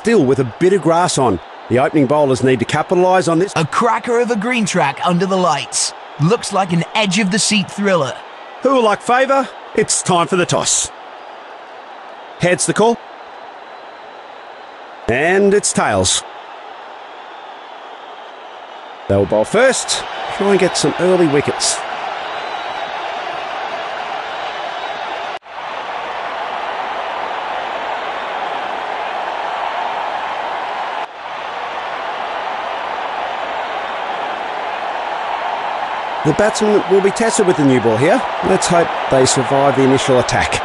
still with a bit of grass on. The opening bowlers need to capitalise on this. A cracker of a green track under the lights. Looks like an edge of the seat thriller. Who will like favour? It's time for the toss. Heads the call. And it's tails. They'll bowl first. Try and get some early wickets. The batsmen will be tested with the new ball here. Let's hope they survive the initial attack.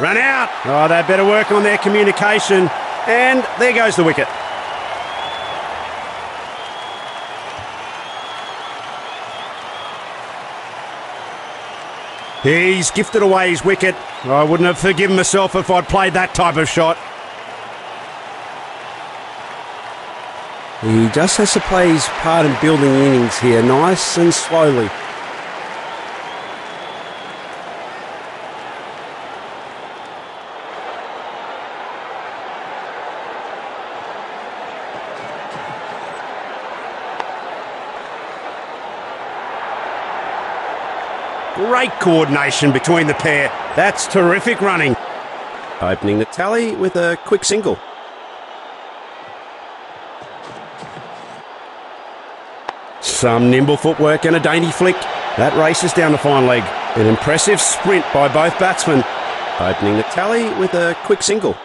Run out. Oh, they better work on their communication. And there goes the wicket. He's gifted away his wicket. I wouldn't have forgiven myself if I'd played that type of shot. He just has to play his part in building innings here, nice and slowly. Great coordination between the pair. That's terrific running. Opening the tally with a quick single. Some nimble footwork and a dainty flick. That races down the fine leg. An impressive sprint by both batsmen. Opening the tally with a quick single.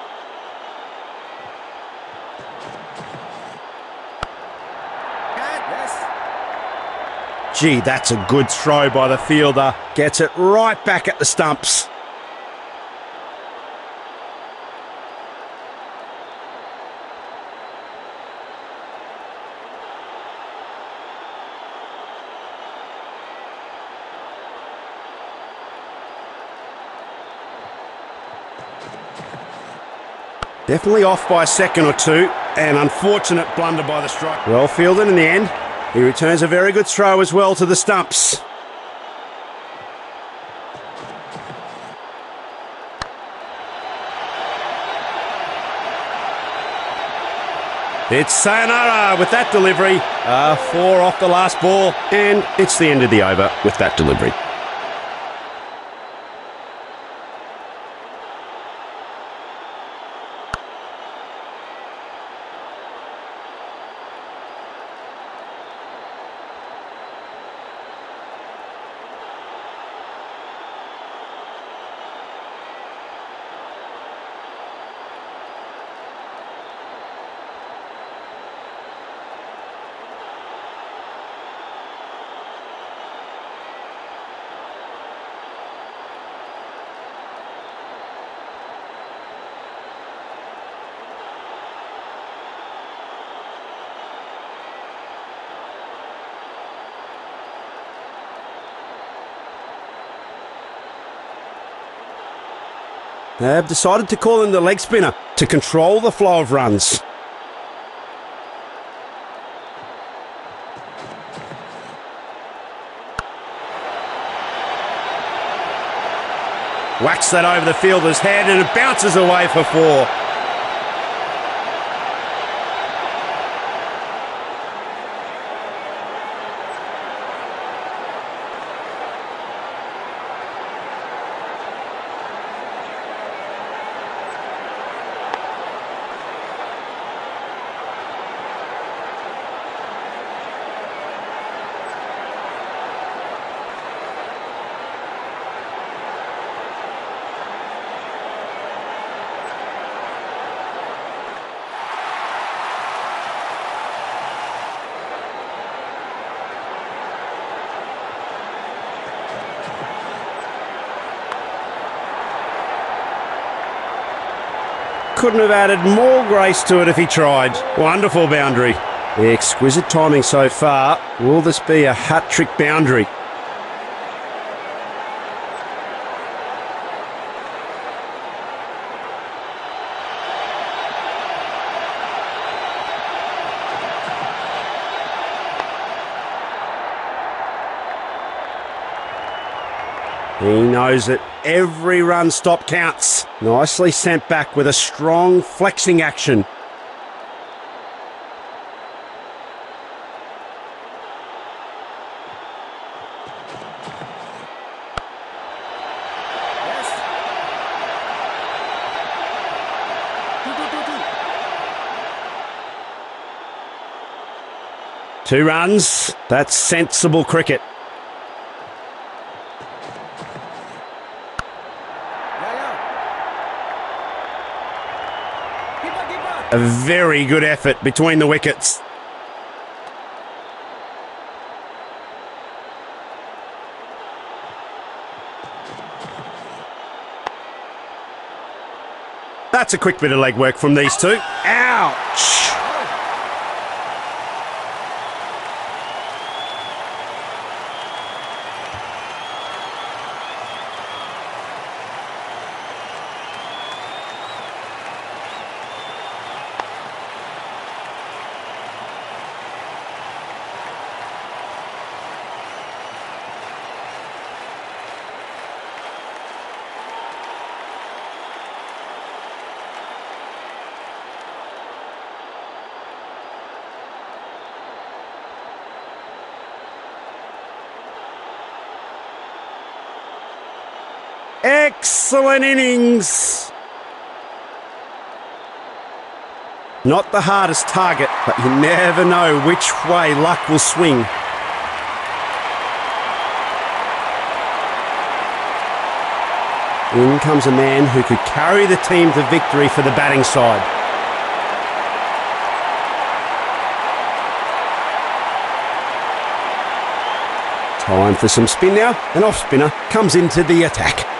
Gee, that's a good throw by the fielder. Gets it right back at the stumps. Definitely off by a second or two. An unfortunate blunder by the strike. Well fielded in the end. He returns a very good throw as well to the stumps. It's sayonara with that delivery. Uh, four off the last ball, and it's the end of the over with that delivery. They have decided to call in the leg spinner to control the flow of runs. Whacks that over the fielder's head and it bounces away for four. couldn't have added more grace to it if he tried. Wonderful boundary. Exquisite timing so far. Will this be a hat trick boundary? He knows it every run stop counts. Nicely sent back with a strong flexing action. Two runs. That's sensible cricket. A very good effort between the wickets. That's a quick bit of leg work from these two. Ouch! Excellent innings. Not the hardest target, but you never know which way luck will swing. In comes a man who could carry the team to victory for the batting side. Time for some spin now. An off spinner comes into the attack.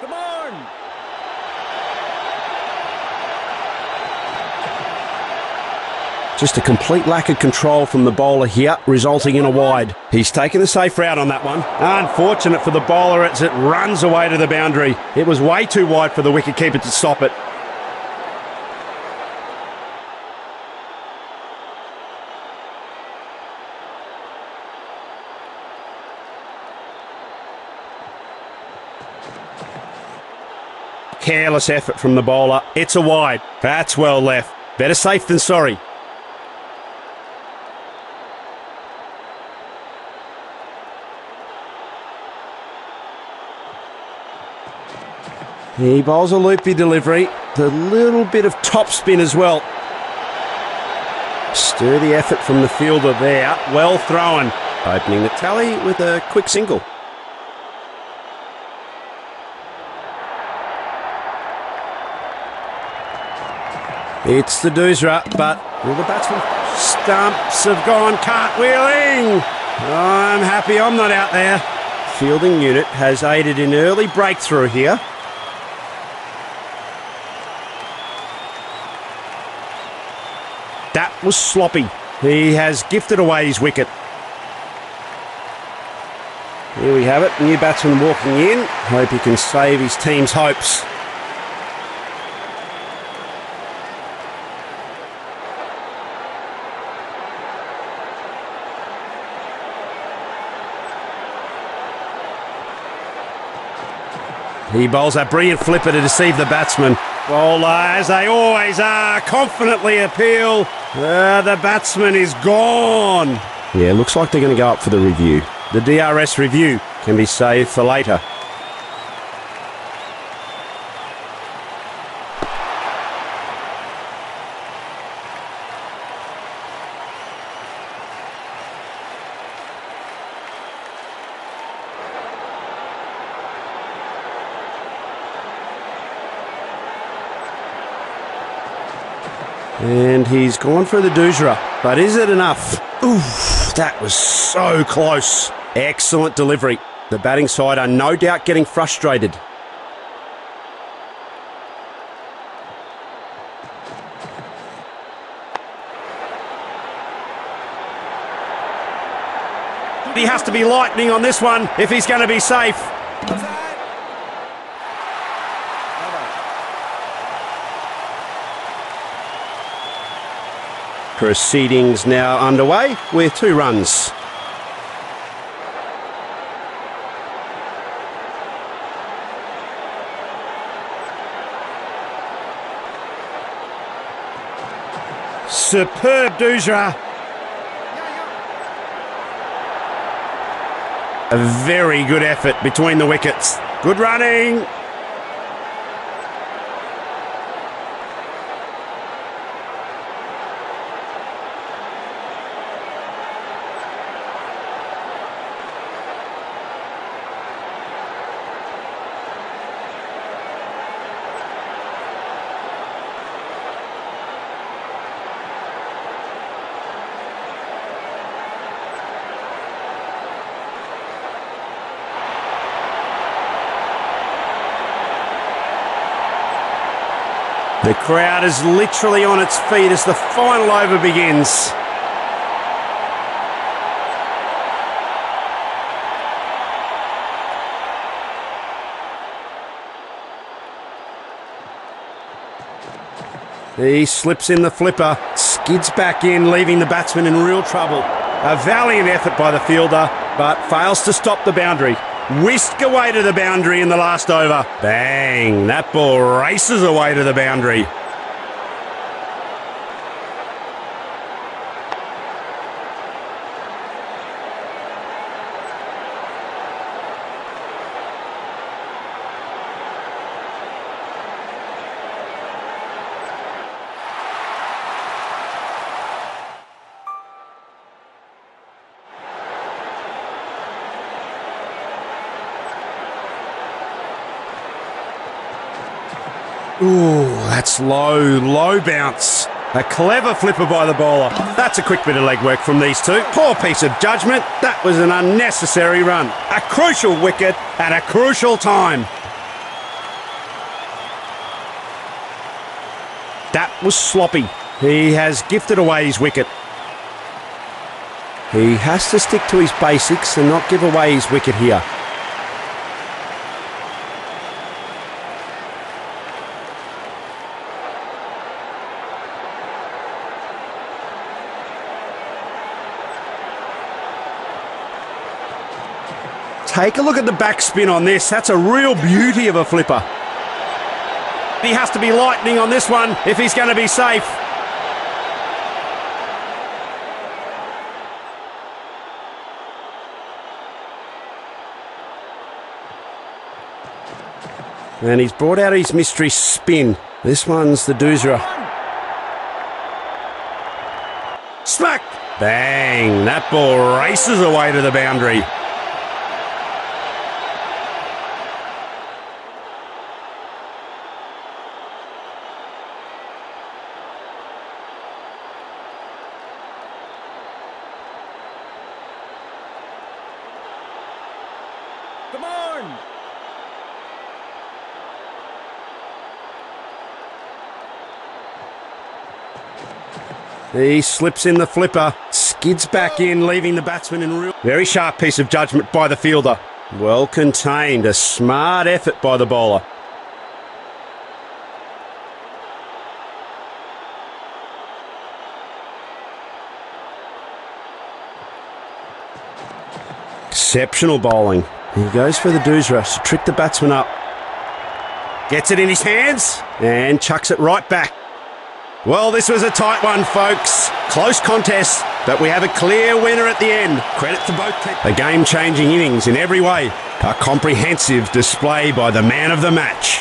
Come on! Just a complete lack of control from the bowler here, resulting in a wide. He's taken the safe route on that one. Unfortunate for the bowler as it runs away to the boundary. It was way too wide for the wicketkeeper to stop it. Careless effort from the bowler. It's a wide. That's well left. Better safe than sorry. He bowls a loopy delivery. The little bit of top spin as well. Sturdy effort from the fielder there. Well thrown. Opening the tally with a quick single. It's the Doosra, but will the batsman stumps have gone cartwheeling. I'm happy I'm not out there. Fielding unit has aided in early breakthrough here. That was sloppy. He has gifted away his wicket. Here we have it. New batsman walking in. Hope he can save his team's hopes. He bowls a brilliant flipper to deceive the batsman. Bowler, as they always are, confidently appeal. Uh, the batsman is gone. Yeah, looks like they're going to go up for the review. The DRS review can be saved for later. He's gone for the Doojra. But is it enough? Oof, that was so close. Excellent delivery. The batting side are no doubt getting frustrated. He has to be lightning on this one if he's going to be safe. Proceedings now underway with two runs. Superb Doojra. A very good effort between the wickets. Good running. The crowd is literally on its feet as the final over begins. He slips in the flipper, skids back in, leaving the batsman in real trouble. A valiant effort by the fielder, but fails to stop the boundary. Whisk away to the boundary in the last over. Bang! That ball races away to the boundary. Ooh, that's low, low bounce. A clever flipper by the bowler. That's a quick bit of leg work from these two. Poor piece of judgment. That was an unnecessary run. A crucial wicket at a crucial time. That was sloppy. He has gifted away his wicket. He has to stick to his basics and not give away his wicket here. Take a look at the backspin on this. That's a real beauty of a flipper. He has to be lightning on this one if he's going to be safe. And he's brought out his mystery spin. This one's the Doojra. Smack! Bang! That ball races away to the boundary. He slips in the flipper, skids back in, leaving the batsman in real. Very sharp piece of judgment by the fielder. Well contained, a smart effort by the bowler. Exceptional bowling. He goes for the Doojra to trick the batsman up. Gets it in his hands and chucks it right back. Well, this was a tight one, folks. Close contest, but we have a clear winner at the end. Credit to both teams. A game changing innings in every way. A comprehensive display by the man of the match.